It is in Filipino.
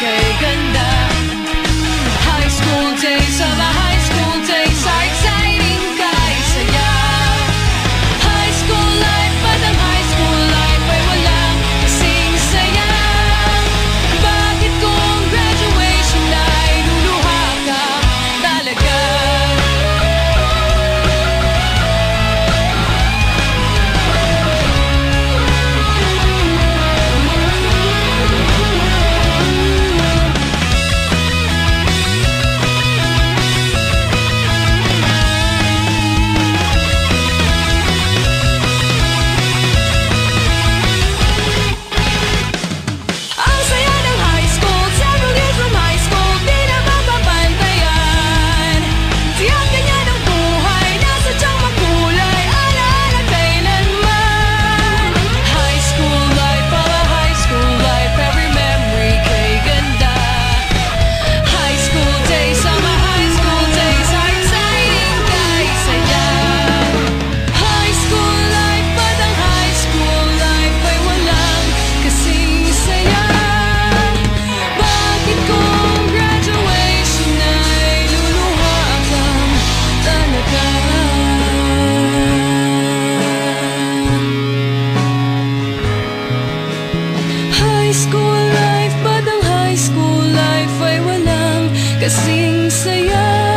Cây kasing saya.